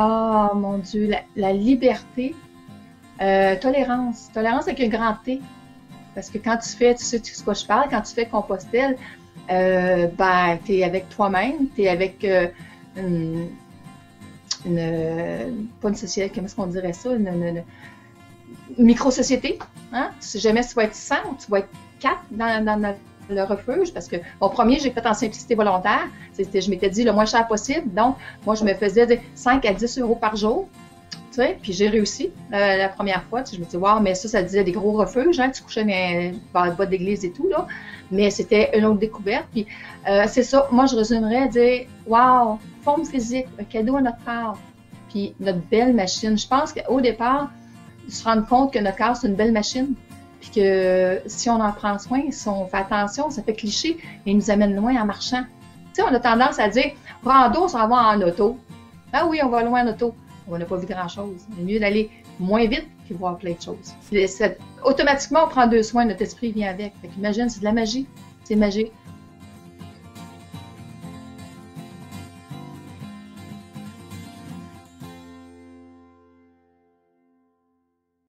Ah, mon Dieu, la, liberté, euh, tolérance. Tolérance avec un grand T. Parce que quand tu fais, tu sais de quoi je parle, quand tu fais Compostelle, euh, ben, tu es avec toi-même, tu es avec euh, une, pas une société, comment est-ce qu'on dirait ça, une, micro-société. Hein? Si jamais tu vas être 100 tu vas être 4 dans, dans, le refuge parce que mon premier, j'ai fait en simplicité volontaire. C'était, je m'étais dit le moins cher possible. Donc, moi, je me faisais 5 à 10 euros par jour. Tu sais, puis j'ai réussi euh, la première fois. je me disais, wow, mais ça, ça disait des gros refuges. Hein, tu couchais dans, le bas d'église et tout. Là. Mais c'était une autre découverte. Puis euh, c'est ça. Moi, je résumerais dire, wow, forme physique, un cadeau à notre corps. Puis notre belle machine. Je pense qu'au départ, se rendre compte que notre corps, c'est une belle machine puis que si on en prend soin, si on fait attention, ça fait cliché, mais il nous amène loin en marchant. Tu sais, on a tendance à dire, rando, ça va en auto. Ah oui, on va loin en auto. On n'a pas vu grand-chose. Il est mieux d'aller moins vite que voir plein de choses. automatiquement, on prend deux soins, notre esprit vient avec. Fait imagine, c'est de la magie. C'est magique.